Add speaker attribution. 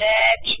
Speaker 1: set